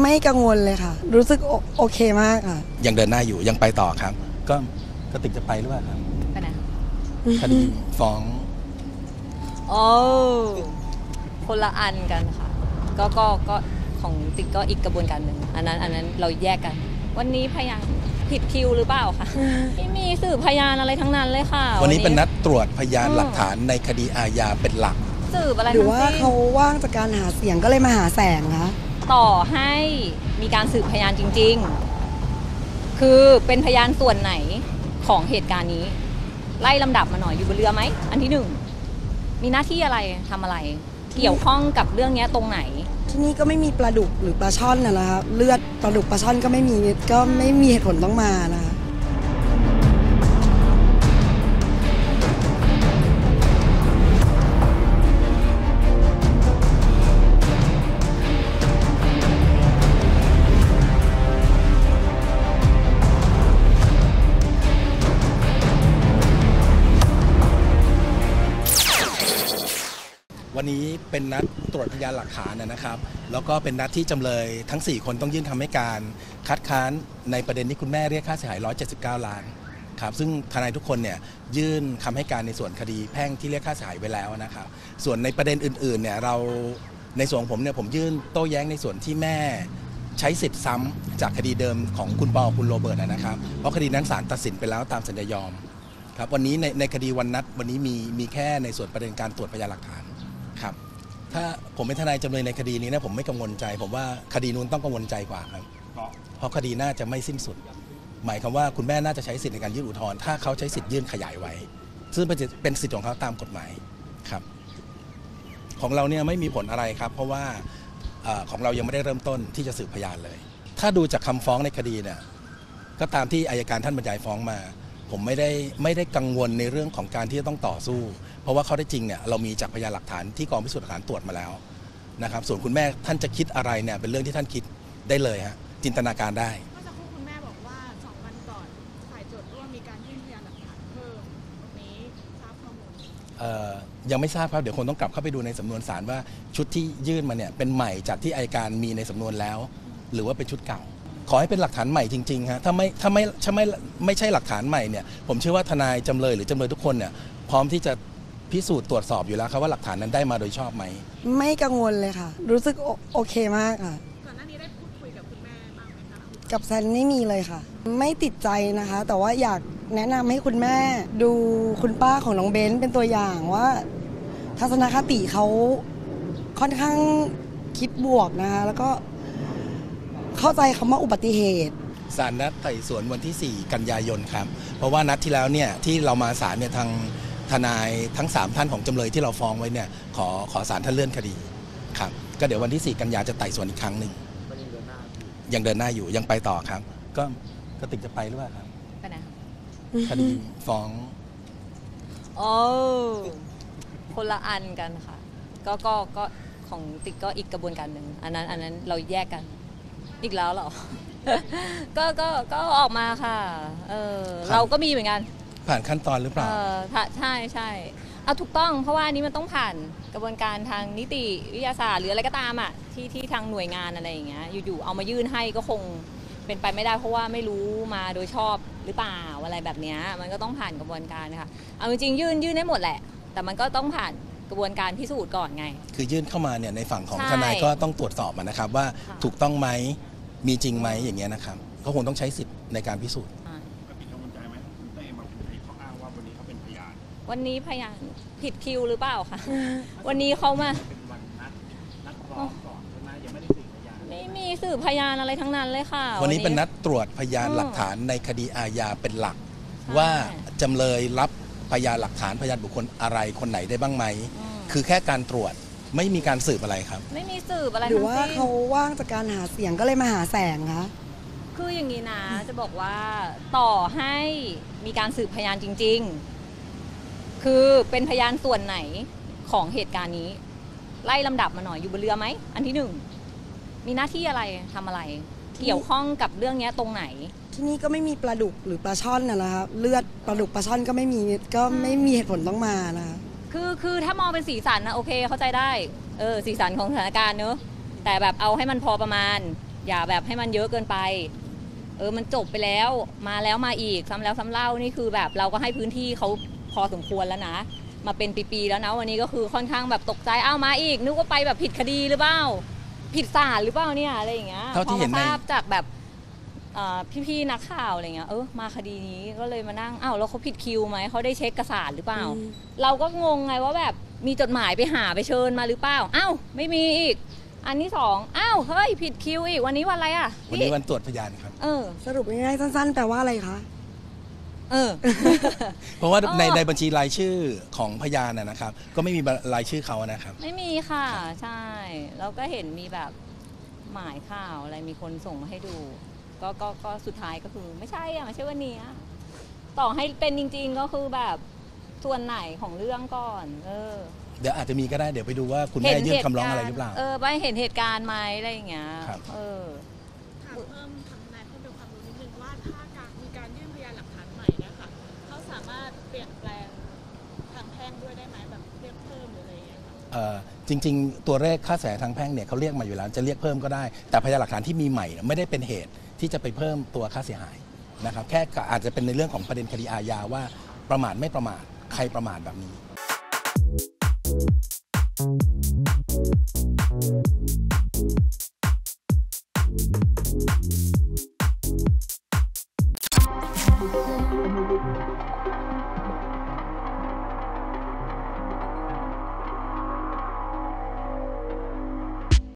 ไม่กังวลเลยค่ะ รู้สึกโอโอเคมากค่ะ ยังเดินหน้าอยู่ยังไปต่อครับ ก็กระติกจะไปหรือเปล่าครับไปไหนคะคดีฟ้องโอ้คนละอันกันค่ะ ก็ก็ก็ของติ๊กก็อีกกระบวนการหนึ่งอันนั้นอันนั้นเราแยกกัน วันนี้พยานผิดคิวหรือเปล่าคะไม่มีสื่อพยานอะไรทั้งนั้นเลยค่ะ วันนี้เป็นนัดตรวจพยานอืมหลักฐานในคดีอาญาเป็นหลัก สืบอะไรหรือทั้งว่าสิ้นเขาว่างจากการหาเสียงก็เลยมาหาแสงคะ ต่อให้มีการสืบพยานจริง ๆ คือเป็นพยานส่วนไหนของเหตุการณ์นี้ ไล่ลำดับมาหน่อยอยู่บนเรือไหม อันที่หนึ่ง มีหน้าที่อะไรทำอะไร เกี่ยวข้องกับเรื่องนี้ตรงไหน ที่นี่ก็ไม่มีปลาดุกหรือปลาช่อนนะนะคะเลือดปลาดุกปลาช่อนก็ไม่มีก็ไม่มีเหตุผลต้องมานะคะ วันนี้เป็นนัดตรวจพยานหลักฐานนะครับ แล้วก็เป็นนัดที่จำเลยทั้ง 4 คนต้องยื่นคำให้การคัดค้านในประเด็นที่คุณแม่เรียกค่าเสียหาย 179 ล้านครับซึ่งทนายทุกคนเนี่ยยื่นคำให้การในส่วนคดีแพ่งที่เรียกค่าเสียหายไว้แล้วนะครับ ส่วนในประเด็นอื่นๆเนี่ยเราในส่วนผมเนี่ยผมยื่นโต้แย้งในส่วนที่แม่ใช้สิทธิ์ซ้ำจากคดีเดิมของคุณปอคุณโรเบิร์ตนะครับ เพราะคดีนั้นศาลตัดสินไปแล้วตามสัญญายอมครับวันนี้ในในคดีวันนัดวันนี้มีมีแค่ในส่วนประเด็นการตรวจพยานหลักฐาน ครับถ้าผมเป็นทนายจำเลยในคดีนี้นะผมไม่กังวลใจ ผมว่าคดีนู้นต้องกังวลใจกว่าครับเพราะคดีน่าจะไม่สิ้นสุด หมายความว่าคุณแม่น่าจะใช้สิทธิ์ในการยื่นอุทธรณ์ถ้าเขาใช้สิทธิ์ยื่นขยายไว้ ซึ่งเป็นสิทธิ์ของเขาตามกฎหมายครับ ของเราเนี่ยไม่มีผลอะไรครับ เพราะว่าอของเรายังไม่ได้เริ่มต้นที่จะสืบพยานเลย ถ้าดูจากคำฟ้องในคดีเนี่ยก็ตามที่อายการท่านบรรยายฟ้องมา ผมไม่ได้ไม่ได้กังวลในเรื่องของการที่จะต้องต่อสู้ เพราะว่าข้อเท็จจริงเนี่ยเรามีจากพยานหลักฐานที่กองพิสูจน์หลักฐานตรวจมาแล้วนะครับส่วนคุณแม่ท่านจะคิดอะไรเนี่ยเป็นเรื่องที่ท่านคิดได้เลยฮะจินตนาการได้ เมื่อสักครู่คุณแม่บอกว่าสองวันก่อนฝ่ายโจทย์ร่วมมีการยื่นพยานหลักฐานเพิ่มตรงนี้ทราบข้อมูลเอ่อยังไม่ทราบครับเดี๋ยวคงต้องกลับเข้าไปดูในสำนวนศาลว่าชุดที่ยื่นมาเนี่ยเป็นใหม่จากที่อายการมีในสำนวนแล้ว หรือว่าเป็นชุดเก่า ขอให้เป็นหลักฐานใหม่จริงๆฮะถ้าไม่ถ้าไม่ถ้าไม่ไม่ใช่หลักฐานใหม่เนี่ยผมเชื่อว่าทนายจำเลยหรือจำเลยทุกคนเนี่ยพร้อมที่จะพิสูจน์ตรวจสอบอยู่แล้วครับว่าหลักฐานนั้นได้มาโดยชอบไหม ไม่กังวลเลยค่ะ รู้สึกโอโอเคมากค่ะ ก่อนหน้านี้ได้พูดคุยกับคุณแม่บ้างไหมคะ กับแซนไม่มีเลยค่ะ ไม่ติดใจนะคะ แต่ว่าอยากแนะนำให้คุณแม่ดูคุณป้าของน้องเบนซ์เป็นตัวอย่างว่า ทัศนคติเขาค่อนข้างคิดบวกนะคะ แล้วก็ เข้าใจคำว่าอุบัติเหตุศาลนัดไต่สวนวันที่ 4 กันยายนครับ เพราะว่านัดที่แล้วเนี่ยที่เรามาศาลเนี่ยทางทนายทั้ง 3 ท่านของจำเลยที่เราฟ้องไว้เนี่ยขอขอศาลท่านเลื่อนคดีครับก็เดี๋ยววันที่ 4 กันยาจะไต่สวนอีกครั้งหนึ่งยังเดินหน้าอยู่ยังไปต่อครับ ก็กระติกจะไปหรือเปล่าครับไปไหนคะคดีฟ้องโอ้คนละอันกันค่ะ ก็ก็ก็ของติ๊กก็อีกกระบวนการหนึ่งอันนั้นอันนั้นเราแยกกัน อีกแล้วเหรอ ก็ก็ก็ออกมาค่ะ เออครับเราก็มีเหมือนกัน ผ่านขั้นตอนหรือเปเอล่าอถ้าใช่ใช่เอาถูกต้องเพราะว่าอันนี้มันต้องผ่านกระบวนการทางนิติวิทยาศาสตร์หรืออะไรก็ตามอะที่ที่ทางหน่วยงานอะไรอย่างเงี้ยอยู่ๆเอามายื่นให้ก็คงเป็นไปไม่ได้ เพราะว่าไม่รู้มาโดยชอบหรือเปล่าอะไรแบบเนี้ยมันก็ต้องผ่านกระบวนการนะคะเอาจริงๆยื่นยื่นได้หมดแหละ แต่มันก็ต้องผ่านกระบวนการพิสูจน์ก่อนไง คือยื่นเข้ามาเนี่ยในฝั่งของใช่ทนายก็ต้องตรวจสอบอะนะครับว่าค่ะ ถูกต้องไหม มีจริงไหมอย่างเงี้ยนะครับก็คงต้องใช้สิทธิ์ในการพิสูจน์อ่าปกติกังวลใจไหมคุณเต้มาเป็นให้เขาอ้างว่าวันนี้เขาเป็นพยานวันนี้พยานผิดคิวหรือเปล่าคะ วันนี้เขามา เป็นวันนัดนัดรอก่อนใช่ไหมยังไม่ได้สืบพยานไม่มีสืบพยานอะไรทั้งนั้นเลยค่ะ วันนี้เป็นนัดตรวจพยานอืมหลักฐานในคดีอาญาเป็นหลักใช่ว่าจำเลยรับพยานหลักฐานพยานบุคคลอะไรคนไหนได้บ้างไหม อืม คือแค่การตรวจ ไม่มีการสืบอะไรครับ ไม่มีสืบอะไรหรือทั้งว่าสิ้นเขาว่างจากการหาเสียงก็เลยมาหาแสงคะ คืออย่างนี้นะ จะบอกว่าต่อให้มีการสืบพยานจริง ๆ คือเป็นพยานส่วนไหนของเหตุการณ์นี้ ไล่ลำดับมาหน่อยอยู่บนเรือไหม อันที่หนึ่งมีหน้าที่อะไรทำอะไรเกี่ยวข้องกับเรื่องเนี้ยตรงไหน ที่นี่ก็ไม่มีปลาดุกหรือปลาช่อนนะนะคะเลือดปลาดุกปลาช่อนก็ไม่มีก็ไม่มีเหตุผลต้องมานะคะ คือคือถ้ามองเป็นสีสันนะโอเคเข้าใจได้ เออสีสันของสถานการณ์เนอะแต่แบบเอาให้มันพอประมาณ อย่าแบบให้มันเยอะเกินไป เออมันจบไปแล้วมาแล้วมาอีกซ้ำแล้วซ้ำเล่านี่คือแบบเราก็ให้พื้นที่เขาพอสมควรแล้วนะ มาเป็นปีๆแล้วนะวันนี้ก็คือค่อนข้างแบบตกใจอ้าวมาอีกนึกว่าไปแบบผิดคดีหรือเปล่าผิดศาลหรือเปล่าเนี่ยอะไรอย่างเงี้ยเท่าที่เห็นพอในมาทราบจากแบบเอ่อ พี่ๆนักข่าวอะไรเงี้ยเออมาคดีนี้ก็เลยมานั่งอ้าวแล้วเขาผิดคิวไหมเขาได้เช็คกระสารหรือเปล่าอืมเราก็งงไงว่าแบบมีจดหมายไปหาไปเชิญมาหรือเปล่าอ้าวไม่มีอีก อันที่สองอ้าวเฮ้ยผิดคิวอีกวันนี้วันอะไรอะวันนี้วันตรวจพยานครับ เออ สรุปง่ายๆสั้นๆแปลว่าอะไรคะเออ เพราะว่าเออในในบัญชีรายชื่อของพยานนะนะครับ ก็ไม่มีรายชื่อเขานะครับ ไม่มีค่ะ ใช่ แล้วก็เห็นมีแบบหมายข่าวอะไรมีคนส่งมาให้ดู ก็ก็ก็สุดท้ายก็คือไม่ใช่อะไม่ใช่วันนี้อะต่อให้เป็นจริง ๆ ก็คือแบบส่วนไหนของเรื่องก่อน เออ เดี๋ยวอาจจะมีก็ได้เดี๋ยวไปดูว่าคุณแม่ยื่นคำร้องอะไรหรือเปล่า เออไปเห็นเหตุการณ์ไหมอะไรอย่างเงี้ยครับ เออ ถามเพิ่มทำนายเพิ่มเป็นความรู้นิดนึงว่าถ้าการมีการยื่นพยานหลักฐานใหม่เนะคะเขาสามารถเปลี่ยนแปลงทางแพ่งด้วยได้ไหมแบบเรียกเพิ่มหรืออะไรอย่างเงี้ยค่ะเอ่อจริง ๆ ตัวเลขค่าเสียหายทางแพ่งเนี่ยเขาเรียกมาอยู่แล้วจะเรียกเพิ่มก็ได้ แต่พยานหลักฐานที่มีใหม่เนี่ยไม่ได้เป็นเหตุ ที่จะไปเพิ่มตัวค่าเสียหายนะครับแค่อาจจะเป็นในเรื่องของประเด็นคดีอาญาว่าประมาทไม่ประมาทใครประมาทแบบนี้